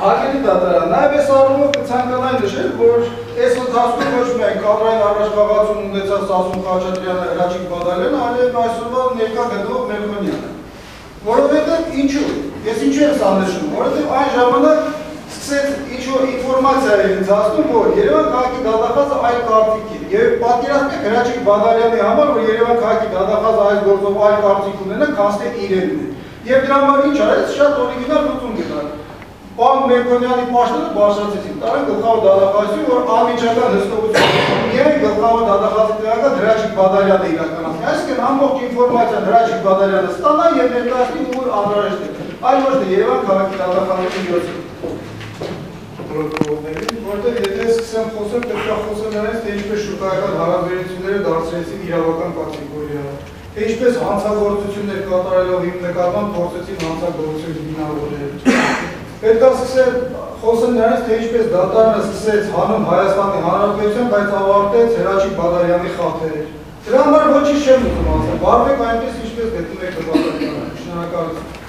Հարգելի դատարան, նաև այս առումով կցանկանայի նշել, որ այս ընթացքում ոչ միայն կադրային առաջխաղացում ունեցած Սասուն Խաչատրյանը, Հրաչիկ Բադալյանը, այլև այսօրվա ներկա գտնվող Մելքոնյանը։ Որովհետև ինչու։ Ես ինչու եմ սա նշում, որովհետև այն ժամանակ սկսեց ինչ-որ ինֆորմացիա էր ասում, որ Երևան քաղաքի դատախազը այլ կարծիք է։ Եվ պատկերացնեք Հրաչիկ Բադալյանի համար, որ Երևան քաղաքի դատախազը այս գործով այլ կարծիք ունենա, քան թե իրենն է։ Եվ դրա համար ինչ արեց, շատ օրիգինալ լուծում գտար։ Պարոն Մերկոնյանի պաշտոնը բարձրացեցին, տարան գլխավոր դատախազի, որ անմիջական հստակություն միայն գլխավոր դատախազի տեղակալ Հրաչիկ Բադալյանը իրականացնի։ Այսինքն ամբողջ ինֆորմացիան Հրաչիկ Բադալյանը ստանա եւ ներկայացնի ուր անհրաժեշտ է։ Այլ ոչ թե Երևան քաղաքի դատախազի միջոցով որտեղ եթե սկսեմ խոսել, պետք է խոսել նրանից, թե ինչպես շուկայական հարաբերությունները դարձրեցին իրավական կատեգորիա, թե ինչպես հանցագործություններ կատարելով իմ նկատմամբ փորձեցին հանցագործություն հիմնավորել պետք է սկսել խոսել նրանից, թե ինչպես դատարանը սկսեց հանուն Հայաստանի Հանրապետության, բայց ավարտեց Հրաչիկ Բադարյանի խաթերը։ Դրա համար ոչինչ չեմ ուզում ասել։ Բարվեք այնպես, ինչպես գտնում եք դեպի Շնորհակալություն։